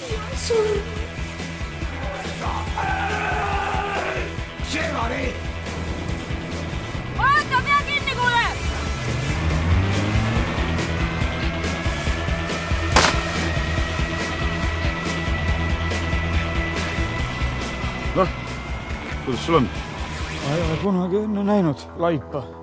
asi on surnud. vaata, pea kinni, kuule. noh, kuidas sul on? ma ei ole kunagi enne näinud laipa